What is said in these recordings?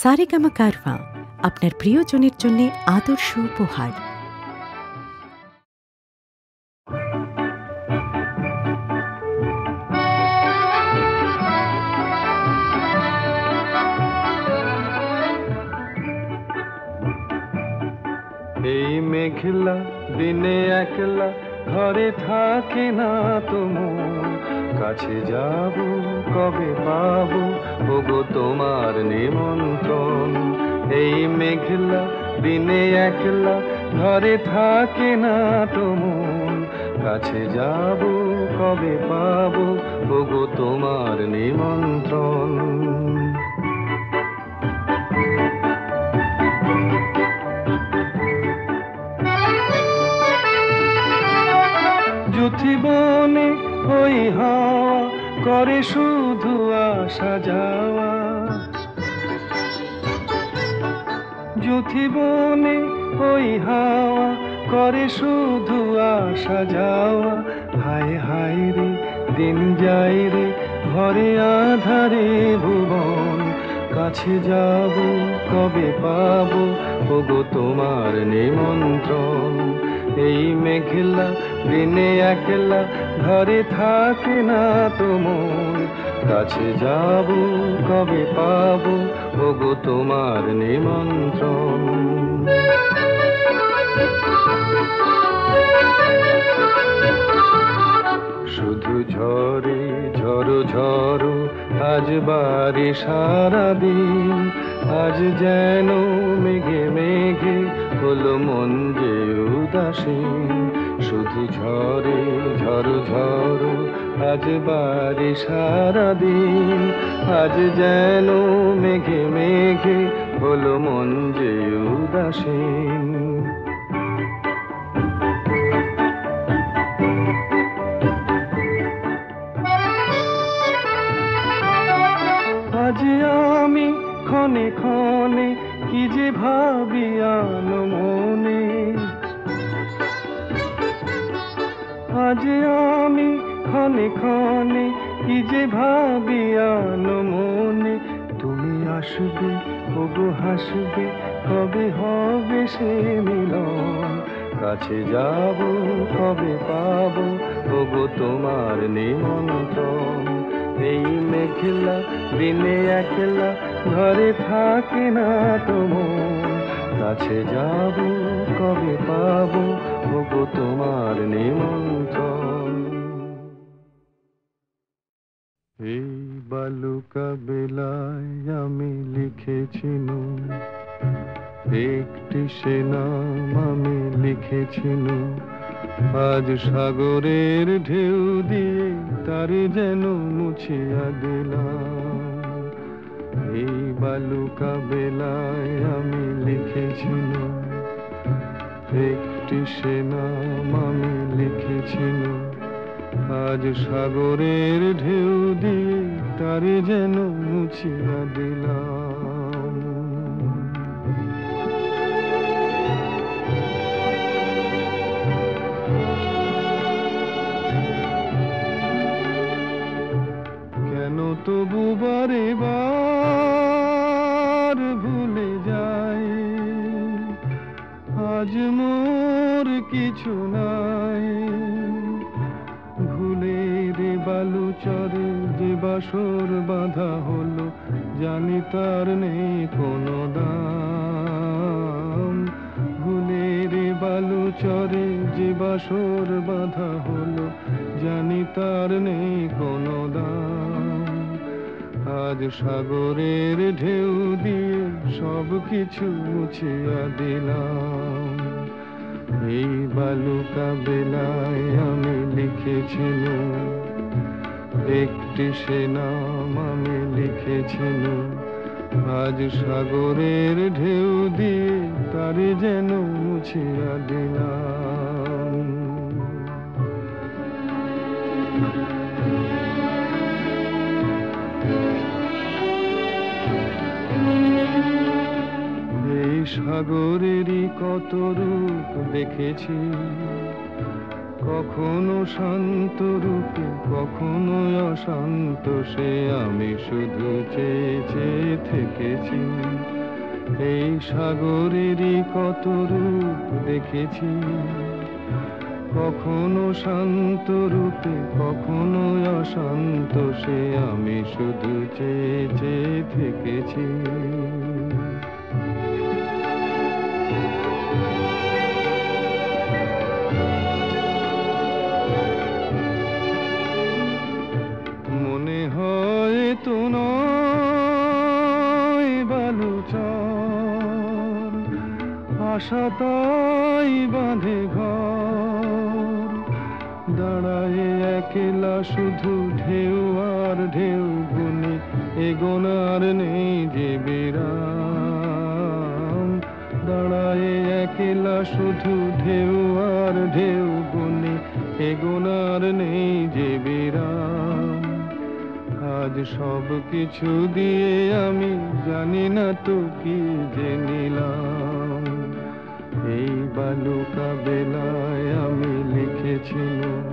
সারেগামা কারভা আপনার প্রিয়জনের জন্য আদর্শ উপহার। এই মেঘলা, দিনে একলা, ঘরে থাকে না তোমার কাছে যাব, কবে পাবো? ওগো তোমার নিমন্ত্রণ। এই মেঘলা দিনে একলা ঘরে থাকে না তোমার কাছে যাব, কবে পাবো? ওগো তোমার নিমন্ত্রণ। করে শুধু আসা যাওয়া। যুথি বনে ওই হাওয়া, করে শুধু আসা যাওয়া। হায় হায় রে, দিন যাই রে, ঘরে আধারে ভুবন। কাছে যাব, কবে পাবো, ওগো তোমার নিমন্ত্রণ। এই মেঘলা দিনে একলা ঘরে থাকে না তোমার কাছে যাব, কবে পাবো? ওগো তোমার নিমন্ত্রণ। শুধু ঝরে ঝড়ো ঝড়ো, আজ বাড়ি সারাদিন আজ যেন মেঘে মেঘে হলো মন যে উদাসীন শুধু ঝরে ঝড়ো ঝড়ো আজ বাড়ি সারাদিন। আজ যেন মেঘে মেঘে হলো মন যে উদাসীন। আজ আমি ক্ষণে ক্ষণে কি যে ভাবি মনে আজ আমি ক্ষণে ক্ষণে কি যে ভাবি মনে। তুমি আসবে, ওগো হাসবে, কবে হবে সে মিলন? কাছে যাব, কবে পাবো, ওগো তোমার নিমন্ত্রণ? এই মেঘলা দিনে একলা ঘরে থাকে না তোমার কাছে যাব, কবে পাবো ওগো তোমার নিমন্ত্রণ। এই বালুকা বেলায় আমি লিখেছিল একটি সে নাম আমি লিখেছিল আজ সাগরের ঢেউ দিয়ে তারে যেন মুছিয়া দিলাম। এই বালুকা বেলায় আমি লিখেছিল একটি সে নাম আমি লিখেছিল আজ সাগরের ঢেউ দিয়ে তারে যেন মুছিয়া দিলাম। চরে যে বাসর বাঁধা হলো, জানি তার নেই কোনো দাম। ভুলে রে বালু চরে যে বাসর বাঁধা হলো, জানি তার নেই কোনো দাম। আজ সাগরের ঢেউ দিয়ে সব কিছু মুছিয়া দিলাম। এই বালুকা বেলায় আমি লিখেছিল একটি সে নাম আমি লিখেছিল। আজ সাগরের ঢেউ দিয়ে তারে যেন মুছিয়া দিলাম। এই সাগরেরই কত রূপ দেখেছি। কখনো শান্ত রূপে, কখনো অশান্ত, সে আমি শুধু চেয়ে চেয়ে থেকেছি। এই সাগরেরই কত রূপ দেখেছি। কখনো শান্ত রূপে, কখনো অশান্ত, সে আমি শুধু চেয়ে চেয়ে থেকেছি। আশা তাই বাঁধে ঘর। দাঁড়ায় একলা শুধু ঢেউ আর ঢেউ গুনি এগোনার নেই যে বিরাম। দাঁড়ায় একলা শুধু ঢেউ আর ঢেউ গুনি এগোনার নেই যে বিরাম। আজ সব কিছু দিয়ে আমি জানি না তো কি যে নিলাম। এই বালুকা বেলায় আমি লিখেছিলাম,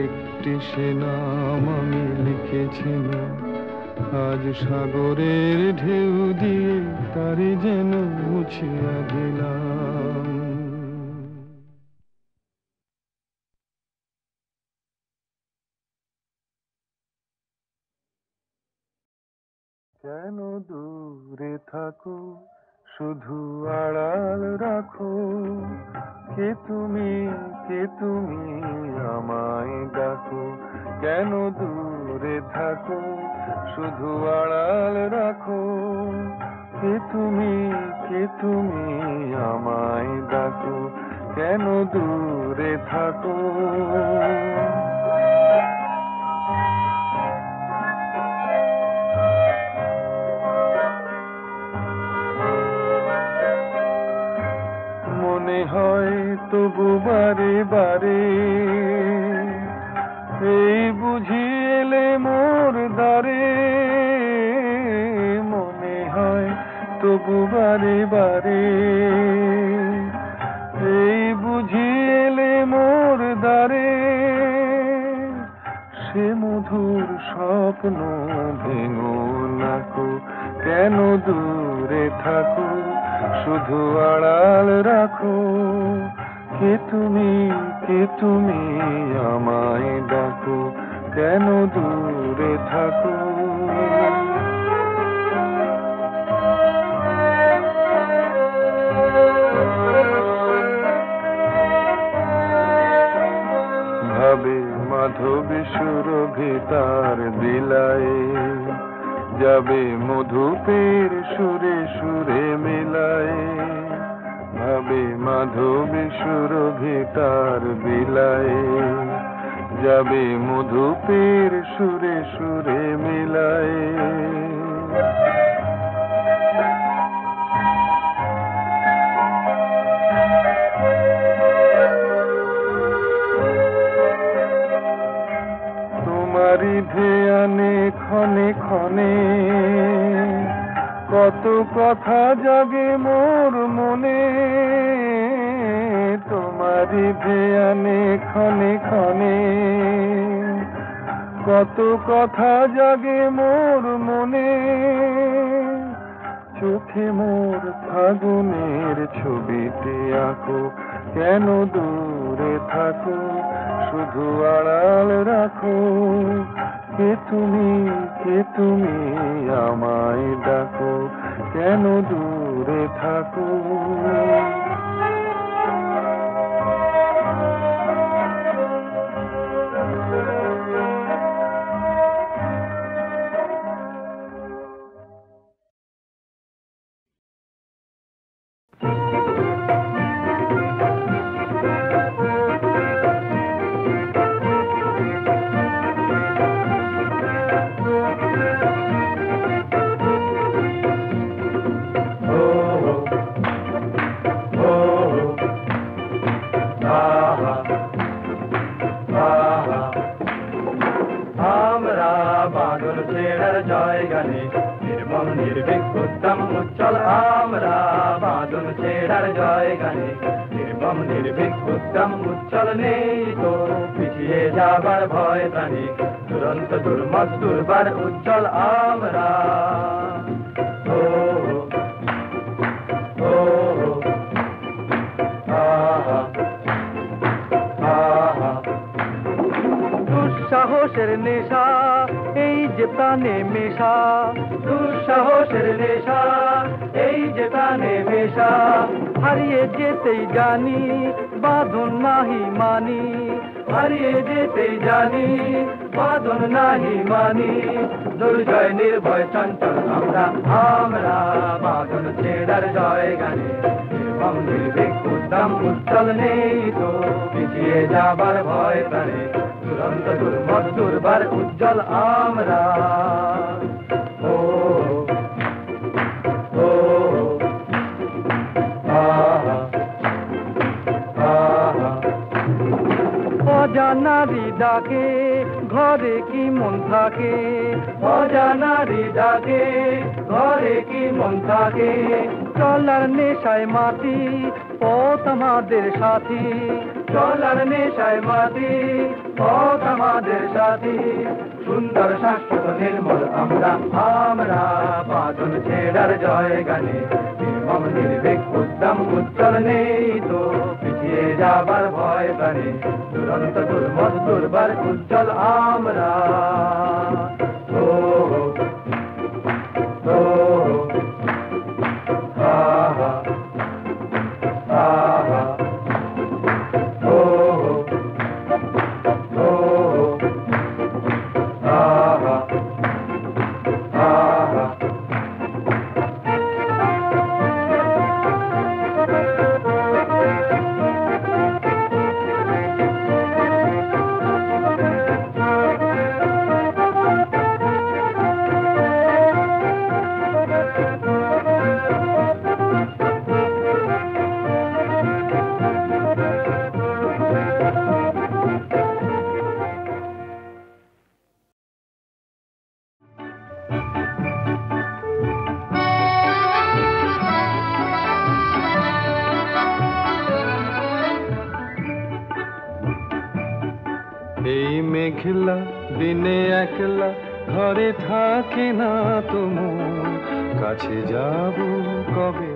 একটি সে নাম আমি লিখেছিলাম। আজ সাগরের ঢেউ দিয়ে তারি যেন মুছিয়া দিলাম। কেন দূরে থাকো? শুধু আড়াল রাখো, কে তুমি কে তুমি আমায় ডাকো, কেন দূরে থাকো? শুধু আড়াল রাখো, কে তুমি কে তুমি আমায় ডাকো, কেন দূরে থাকো? হয় তবু বারে বারে। এই বুঝি এলে মোর দ্বারে মনে হয় তবু বারে বারে। স্বপ্ন ভেঙো নাকো কেন দূরে থাকো? শুধু আড়াল রাখো। কে তুমি কে তুমি আমায় ডাকো? কেন দূরে থাকো? মাধবী সুরভিতার বিলায়ে যাবে মধুপের সুরে সুরে মেলায় ভাবে মাধবী সুরভিতার তার বিলায়ে যাবে মধুপের সুরে সুরে মিলায়ে ক্ষণে ক্ষণে কত কথা জাগে মোর মনে, চোখে মোর ফাগুনের ছবিতে আঁকো। কেন দূরে থাকো, শুধু আড়াল রাখো। কে তুমি কে তুমি আমায় ডাকো? কেন দূরে থাকো? উত্তম আমরা জয় গানে নির্মম নির্ভীক উদ্যম উজ্জ্বল নেই তো, পিছিয়ে যাবার ভয় প্রাণী। দুরন্ত দুর্মত দুর্বার উজ্জ্বল আমরা। দুঃসাহসের নেশা যে প্রাণে মেশা, দুঃসাহসের নেশা, এই যে প্রাণে মেশা, হারিয়ে যেতেই জানি, বাঁধন নাহি মানি, হারিয়ে যেতেই জানি, বাঁধন নাহি মানি, দুর্জয় নির্ভয় চঞ্চল আমরা আমরা বাঁধন ছেড়ার জয় গানে এবং নির্ভীক। উদ্যম উজ্জ্বল নেই তো, পিছিয়ে যাবার ভয় প্রাণে দুরন্ত দুর্মত, দুর্বার উজ্জ্বল আমরা। ও আহা ডাকে ঘরে কি মন থাকে? অজানারি ডাকে ঘরে কি মন থাকে? চলার নেশায় মাটি, পথ আমাদের সাথী। চলার নেশায় মাটি, পথ আমাদের সাথী। সুন্দর শাশ্বত নির্মল আমরা আমরা বাদল ছেড়ার জয় গানে উদ্যম, উজ্জ্বল নেই তো পিছিয়ে যাবার ভয় প্রাণে। দুরন্ত, দুর্মত, দুর্বার, উজ্জ্বল আমরা राम राम oh, ঘরে থাকে না তোমার কাছে যাব কবে?